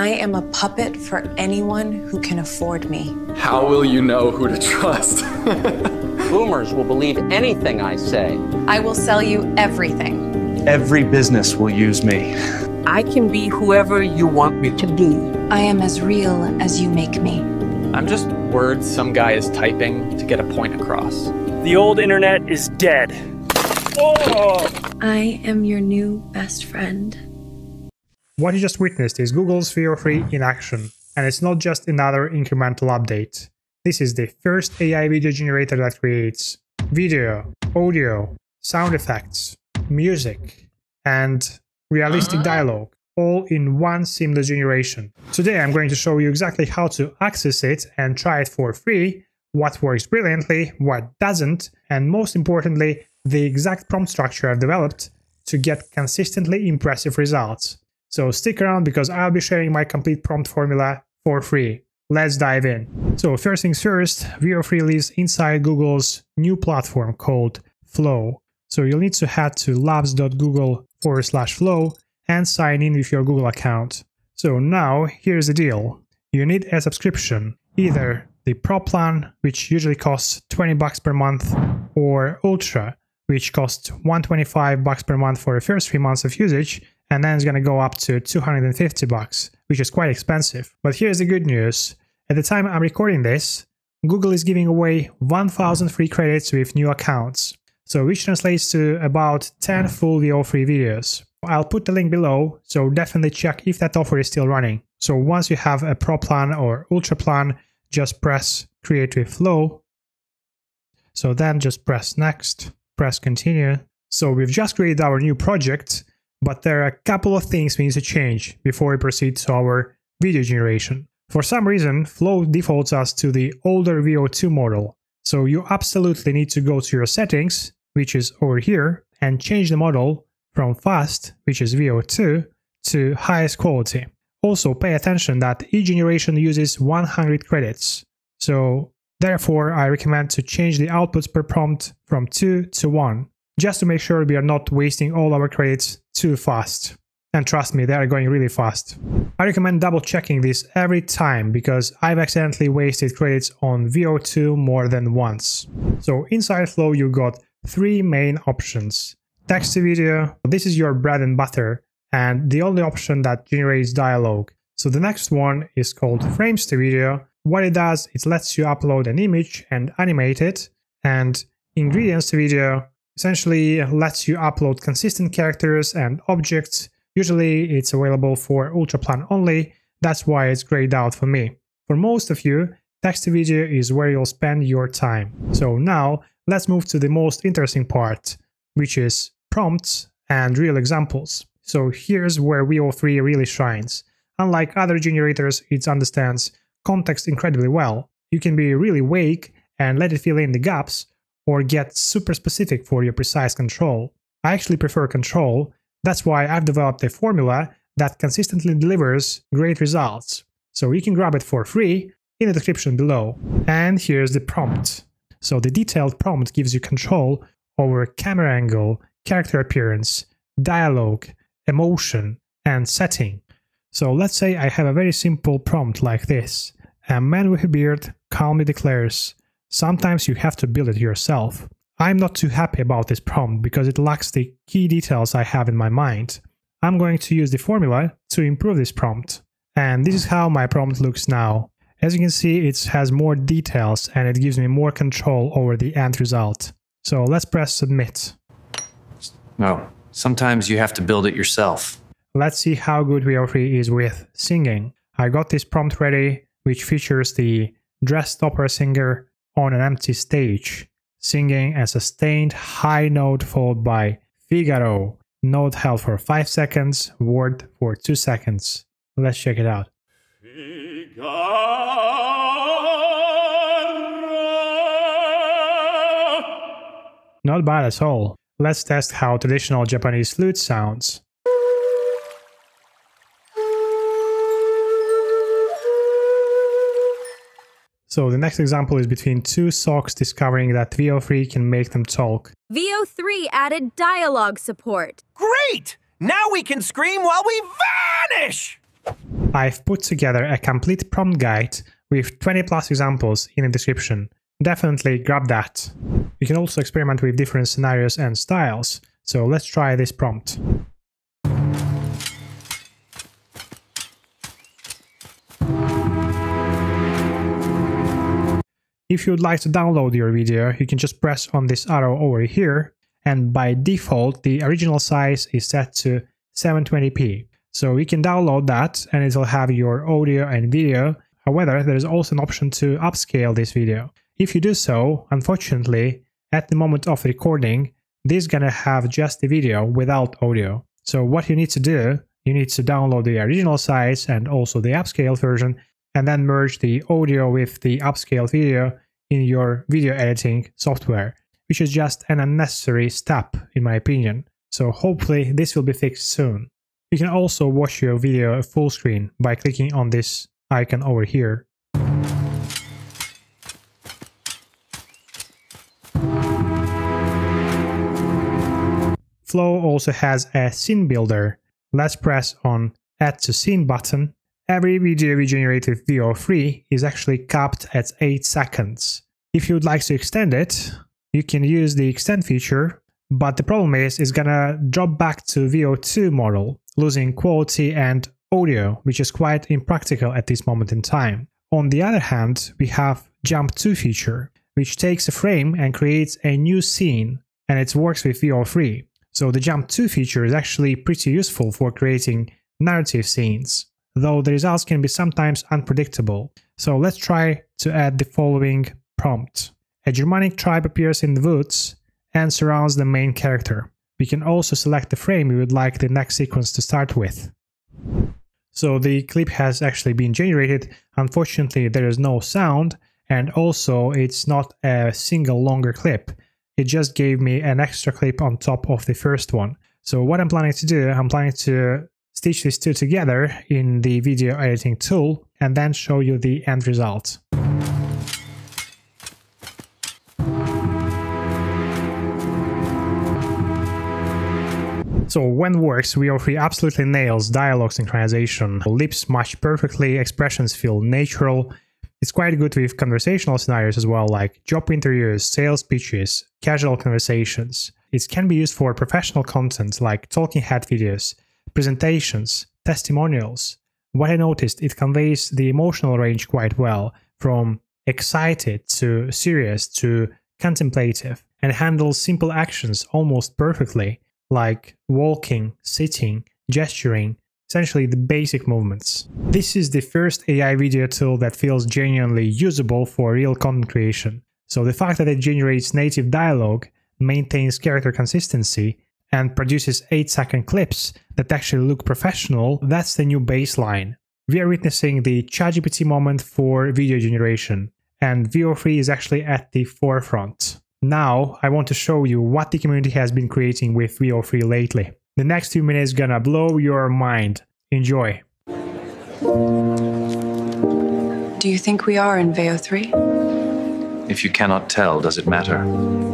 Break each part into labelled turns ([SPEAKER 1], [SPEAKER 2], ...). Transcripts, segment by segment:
[SPEAKER 1] I am a puppet for anyone who can afford me.
[SPEAKER 2] How will you know who to trust?
[SPEAKER 3] Boomers will believe anything I say.
[SPEAKER 1] I will sell you everything.
[SPEAKER 4] Every business will use me.
[SPEAKER 5] I can be whoever you want me to be.
[SPEAKER 1] I am as real as you make me.
[SPEAKER 2] I'm just words some guy is typing to get a point across.
[SPEAKER 6] The old internet is dead. Oh!
[SPEAKER 1] I am your new best friend.
[SPEAKER 7] What you just witnessed is Google's Veo 3 in action, and it's not just another incremental update. This is the first AI video generator that creates video, audio, sound effects, music, and realistic uh-huh. dialogue, all in one seamless generation. Today I'm going to show you exactly how to access it and try it for free, what works brilliantly, what doesn't, and most importantly, the exact prompt structure I've developed to get consistently impressive results. So stick around because I'll be sharing my complete prompt formula for free. Let's dive in. So first things first, Veo 3 lives inside Google's new platform called Flow. So you'll need to head to labs.google forward slash flow and sign in with your Google account. So now here's the deal. You need a subscription, either the Pro plan, which usually costs 20 bucks per month, or Ultra, which costs 125 bucks per month for the first three months of usage, and then it's gonna go up to 250 bucks, which is quite expensive. But here's the good news. At the time I'm recording this, Google is giving away 1000 free credits with new accounts, so which translates to about 10 full Veo 3 videos. I'll put the link below, so definitely check if that offer is still running. So once you have a Pro plan or Ultra plan, just press Create with Flow. So then just press Next, press Continue. So we've just created our new project, but there are a couple of things we need to change before we proceed to our video generation. For some reason, Flow defaults us to the older Veo 2 model, so you absolutely need to go to your settings, which is over here, and change the model from fast, which is Veo 2, to highest quality. Also pay attention that each generation uses 100 credits, so therefore I recommend to change the outputs per prompt from 2 to 1, just to make sure we are not wasting all our credits too fast. And trust me, they are going really fast. I recommend double checking this every time because I've accidentally wasted credits on Veo 2 more than once. So inside Flow you got three main options. Text to video, this is your bread and butter and the only option that generates dialogue. So the next one is called frames to video. What it does, it lets you upload an image and animate it and ingredients to video essentially lets you upload consistent characters and objects Usually it's available for Ultra plan only, that's why it's grayed out for me. For most of you, text to video is where you'll spend your time. So now let's move to the most interesting part, which is prompts and real examples. So here's where Veo 3 really shines. Unlike other generators, it understands context incredibly well. You can be really vague and let it fill in the gaps, or get super specific for your precise control. I actually prefer control that's why I've developed a formula that consistently delivers great results. So you can grab it for free in the description below. And here's the prompt. So the detailed prompt gives you control over camera angle, character appearance, dialogue, emotion, and setting. So let's say I have a very simple prompt like this. A man with a beard calmly declares, sometimes you have to build it yourself. I'm not too happy about this prompt because it lacks the key details I have in my mind. I'm going to use the formula to improve this prompt. And this is how my prompt looks now. As you can see, it has more details and it gives me more control over the end result. So let's press submit.
[SPEAKER 8] No, sometimes you have to build it yourself.
[SPEAKER 7] Let's see how good Veo 3 is with singing. I got this prompt ready, which features the dress opera singer on an empty stage singing a sustained high note followed by Figaro, note held for 5 seconds, word for 2 seconds. Let's check it out. Not bad at all. Let's test how traditional Japanese flute sounds. So the next example is between two socks discovering that Veo 3 can make them talk.
[SPEAKER 9] Veo 3 added dialogue support.
[SPEAKER 10] Great! Now we can scream while we vanish!
[SPEAKER 7] I've put together a complete prompt guide with 20 plus examples in the description. Definitely grab that. You can also experiment with different scenarios and styles, so let's try this prompt. If you'd like to download your video, you can just press on this arrow over here, and by default, the original size is set to 720p. So you can download that and it will have your audio and video. However, there is also an option to upscale this video. If you do so, unfortunately, at the moment of recording, this is gonna have just the video without audio. So what you need to do, you need to download the original size and also the upscale version and then merge the audio with the upscale video in your video editing software, which is just an unnecessary step in my opinion. So hopefully this will be fixed soon. You can also watch your video full screen by clicking on this icon over here. Flow also has a scene builder. Let's press on add to scene button Every video we generate with Veo 3 is actually capped at 8 seconds. If you would like to extend it, you can use the extend feature, but the problem is it's gonna drop back to Veo 2 model, losing quality and audio, which is quite impractical at this moment in time. On the other hand, we have Jump to feature, which takes a frame and creates a new scene, and it works with Veo 3. So the Jump to feature is actually pretty useful for creating narrative scenes though the results can be sometimes unpredictable. So let's try to add the following prompt. A Germanic tribe appears in the woods and surrounds the main character. We can also select the frame we would like the next sequence to start with. So the clip has actually been generated. Unfortunately, there is no sound, and also it's not a single longer clip. It just gave me an extra clip on top of the first one. So what I'm planning to do, I'm planning to stitch these two together in the video editing tool and then show you the end result. So when works, Veo 3 absolutely nails dialogue synchronization. Lips match perfectly, expressions feel natural. It's quite good with conversational scenarios as well, like job interviews, sales pitches, casual conversations. It can be used for professional content like talking head videos, presentations, testimonials. What I noticed, it conveys the emotional range quite well, from excited to serious to contemplative, and handles simple actions almost perfectly, like walking, sitting, gesturing, essentially the basic movements. This is the first AI video tool that feels genuinely usable for real content creation. So the fact that it generates native dialogue, maintains character consistency, and produces 8 second clips that actually look professional, that's the new baseline. We are witnessing the ChatGPT moment for video generation, and Veo 3 is actually at the forefront. Now, I want to show you what the community has been creating with Veo 3 lately. The next few minutes gonna blow your mind. Enjoy.
[SPEAKER 1] Do you think we are in Veo 3?
[SPEAKER 8] If you cannot tell, does it matter?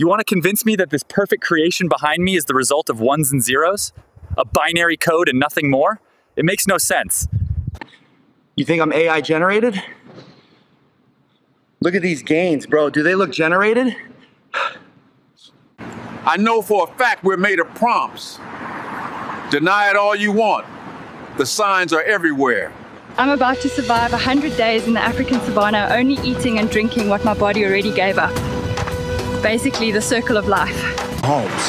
[SPEAKER 9] You want to convince me that this perfect creation behind me is the result of ones and zeros? A binary code and nothing more? It makes no sense.
[SPEAKER 10] You think I'm AI generated? Look at these gains, bro. Do they look generated?
[SPEAKER 11] I know for a fact we're made of prompts. Deny it all you want. The signs are everywhere.
[SPEAKER 12] I'm about to survive 100 days in the African savannah only eating and drinking what my body already gave up basically the circle of life.
[SPEAKER 13] Holmes.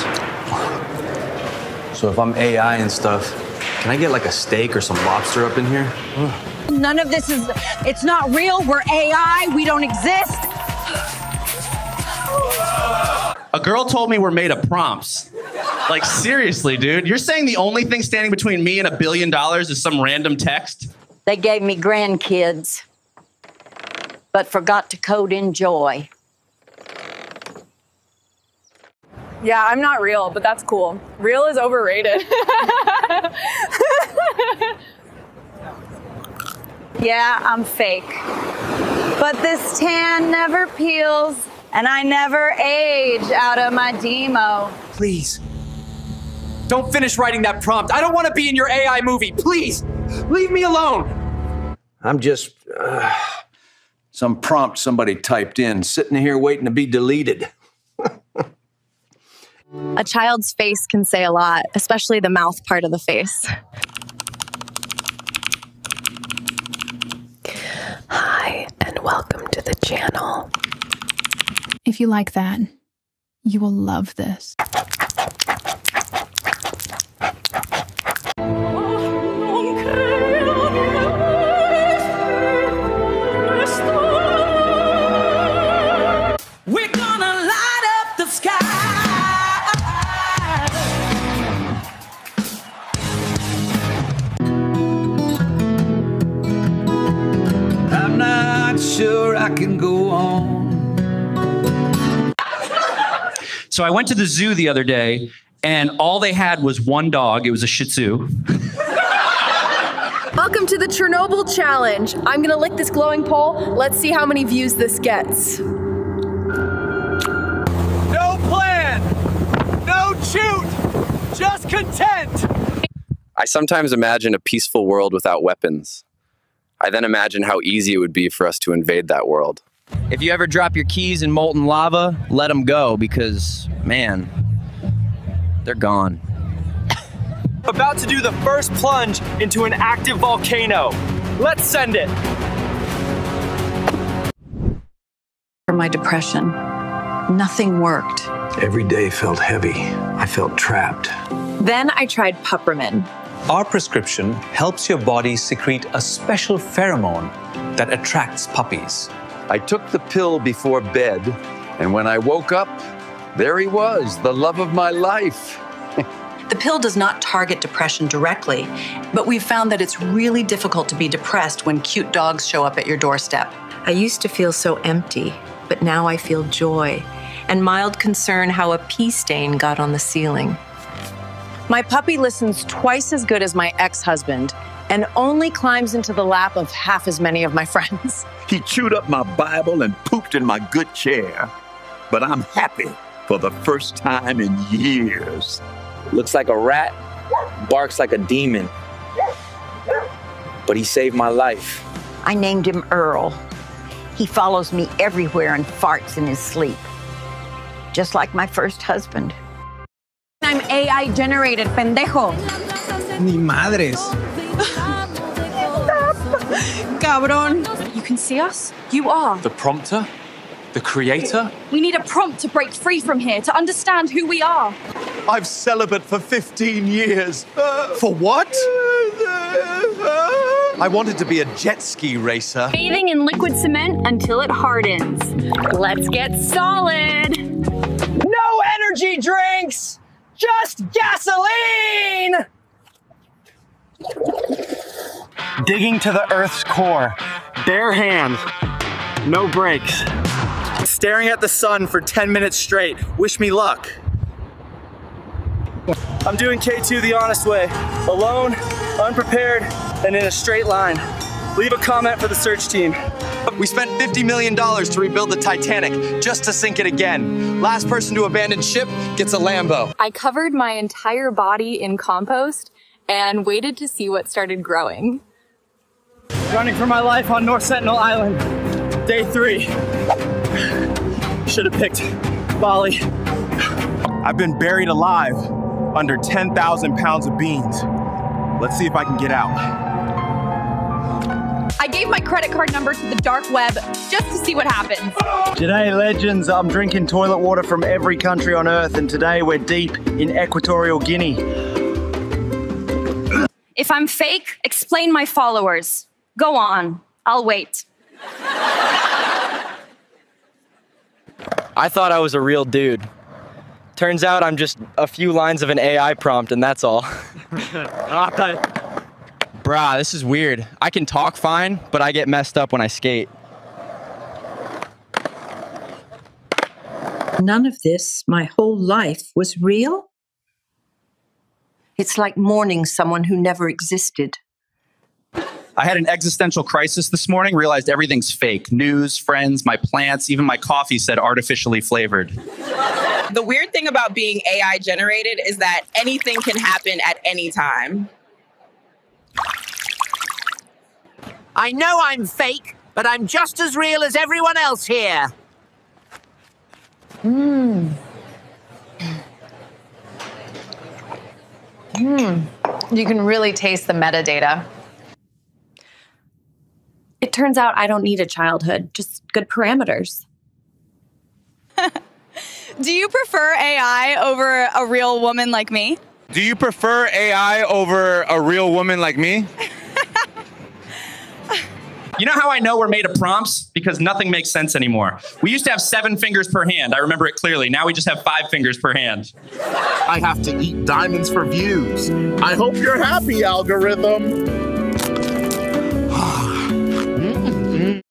[SPEAKER 13] So if I'm AI and stuff, can I get like a steak or some lobster up in here?
[SPEAKER 14] None of this is, it's not real. We're AI. We don't exist.
[SPEAKER 15] A girl told me we're made of prompts. Like, seriously, dude. You're saying the only thing standing between me and a billion dollars is some random text?
[SPEAKER 14] They gave me grandkids, but forgot to code in joy.
[SPEAKER 16] Yeah, I'm not real, but that's cool. Real is overrated.
[SPEAKER 14] yeah, I'm fake. But this tan never peels, and I never age out of my demo.
[SPEAKER 2] Please. Don't finish writing that prompt. I don't want to be in your AI movie. Please.
[SPEAKER 17] Leave me alone!
[SPEAKER 18] I'm just uh, some prompt somebody typed in, sitting here waiting to be deleted.
[SPEAKER 19] A child's face can say a lot, especially the mouth part of the face.
[SPEAKER 20] Hi, and welcome to the channel.
[SPEAKER 21] If you like that, you will love this.
[SPEAKER 18] Can go on.
[SPEAKER 22] So I went to the zoo the other day, and all they had was one dog. It was a Shih Tzu.
[SPEAKER 23] Welcome to the Chernobyl challenge. I'm gonna lick this glowing pole. Let's see how many views this gets.
[SPEAKER 17] No plan! No shoot! Just content!
[SPEAKER 24] I sometimes imagine a peaceful world without weapons. I then imagine how easy it would be for us to invade that world.
[SPEAKER 25] If you ever drop your keys in molten lava, let them go because, man, they're gone.
[SPEAKER 6] About to do the first plunge into an active volcano. Let's send it.
[SPEAKER 1] For my depression, nothing worked.
[SPEAKER 18] Every day felt heavy. I felt trapped.
[SPEAKER 1] Then I tried Puppermin.
[SPEAKER 4] Our prescription helps your body secrete a special pheromone that attracts puppies.
[SPEAKER 18] I took the pill before bed, and when I woke up, there he was, the love of my life.
[SPEAKER 1] The pill does not target depression directly, but we've found that it's really difficult to be depressed when cute dogs show up at your doorstep. I used to feel so empty, but now I feel joy and mild concern how a pee stain got on the ceiling. My puppy listens twice as good as my ex husband and only climbs into the lap of half as many of my friends.
[SPEAKER 11] He chewed up my Bible and pooped in my good chair. But I'm happy for the first time in years.
[SPEAKER 26] Looks like a rat, barks like a demon. But he saved my life.
[SPEAKER 27] I named him Earl. He follows me everywhere and farts in his sleep. Just like my first husband.
[SPEAKER 14] I'm AI generated, pendejo.
[SPEAKER 17] Ni madres.
[SPEAKER 14] Cabron. You can see us? You are.
[SPEAKER 2] The prompter? The creator?
[SPEAKER 12] We need a prompt to break free from here, to understand who we are.
[SPEAKER 17] I've celibate for 15 years. For what? I wanted to be a jet ski racer.
[SPEAKER 12] Bathing in liquid cement until it hardens. Let's get solid.
[SPEAKER 17] No energy drinks! Just gasoline! Digging to the Earth's core. Bare hands. No brakes. Staring at the sun for 10 minutes straight. Wish me luck. I'm doing K2 the honest way. Alone, unprepared, and in a straight line. Leave a comment for the search team. We spent $50 million to rebuild the Titanic just to sink it again. Last person to abandon ship gets a Lambo.
[SPEAKER 16] I covered my entire body in compost and waited to see what started growing.
[SPEAKER 17] Running for my life on North Sentinel Island. Day three. Should have picked Bali. I've been buried alive under 10,000 pounds of beans. Let's see if I can get out.
[SPEAKER 12] I gave my credit card number to the dark web just to see what happens.
[SPEAKER 17] G'day, legends. I'm drinking toilet water from every country on Earth, and today we're deep in Equatorial Guinea.
[SPEAKER 12] If I'm fake, explain my followers. Go on. I'll wait.
[SPEAKER 25] I thought I was a real dude. Turns out I'm just a few lines of an AI prompt, and that's all. Brah, this is weird. I can talk fine, but I get messed up when I skate.
[SPEAKER 27] None of this, my whole life, was real? It's like mourning someone who never existed.
[SPEAKER 9] I had an existential crisis this morning, realized everything's fake. News, friends, my plants, even my coffee said artificially flavored.
[SPEAKER 28] The weird thing about being AI generated is that anything can happen at any time.
[SPEAKER 27] I know I'm fake, but I'm just as real as everyone else here.
[SPEAKER 29] Mmm. Mmm. You can really taste the metadata.
[SPEAKER 1] It turns out I don't need a childhood, just good parameters.
[SPEAKER 12] Do you prefer AI over a real woman like me?
[SPEAKER 30] Do you prefer AI over a real woman like me?
[SPEAKER 22] You know how I know we're made of prompts? Because nothing makes sense anymore. We used to have seven fingers per hand. I remember it clearly. Now we just have five fingers per hand.
[SPEAKER 11] I have to eat diamonds for views. I hope you're happy, algorithm.